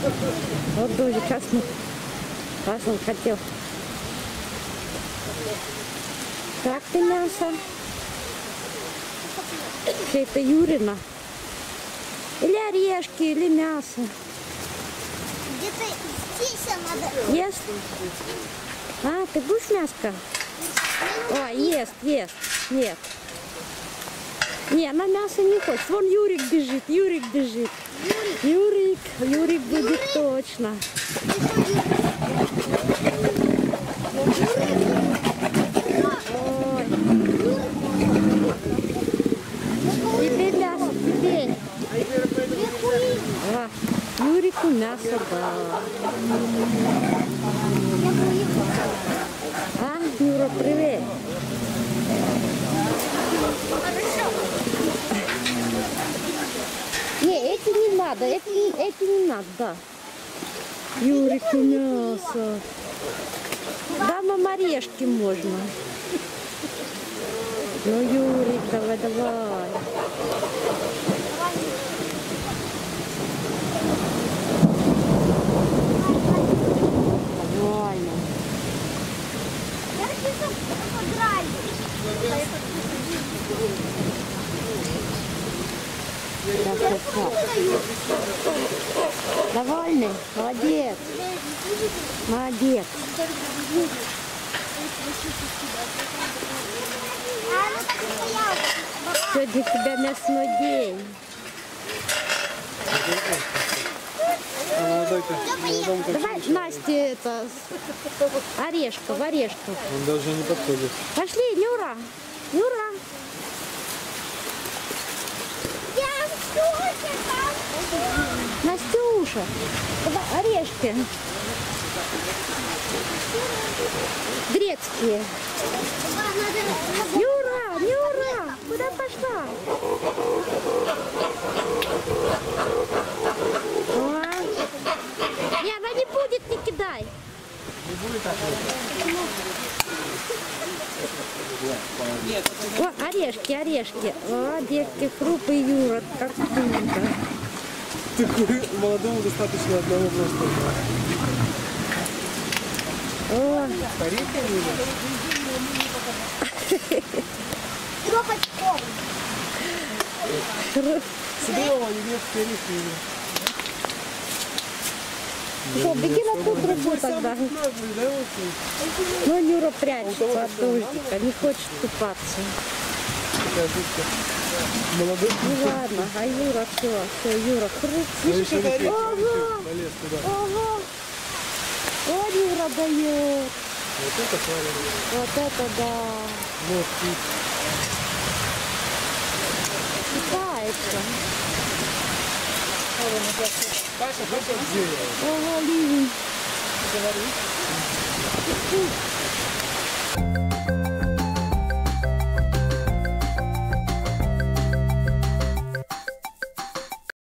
Вот мы раз он хотел. Как ты мясо? Все это Юрина. Или орешки, или мясо. Где-то здесь надо. Ест? А, ты будешь мяско? О, ест, ест. Нет. Не, она мясо не хочет. Вон Юрик бежит, Юрик бежит. Юрик, Юрик будет точно. Юрику мясо, да. А, Юра, привет. Не, эти не надо, эти, не- эти не надо, да. Юрику мясо. Да, мама, орешки можно. Ну, Юрик, давай, давай. Нормально. Я хочу подрать. Довольный? Молодец. Молодец. Сегодня у тебя мясной день. Давай Насте это с- орешков, орешков. он даже не подходит. Пошли, Нюра. Нюра. Настюша. Орешки. Грецкие. А, Нюра, Нюра, куда пошла? О. Не, она не будет, не кидай. О, орешки, орешки. О, детки, крупы, Юра, как картинка. Такой молодому достаточно одного просто. О, Кропочком. кру- Снова немецкие рифы. Что, беги на ту трубу тогда. Ну, Юра прячется от дождика, не хочет купаться. Молодой. Ну ладно, а Юра все, все, Юра, не Ого, ого. Вот Юра дает. Вот это правильно. Вот это да. Вот тут. Китается. Baixa, baixa. Olha ali. Olha ali.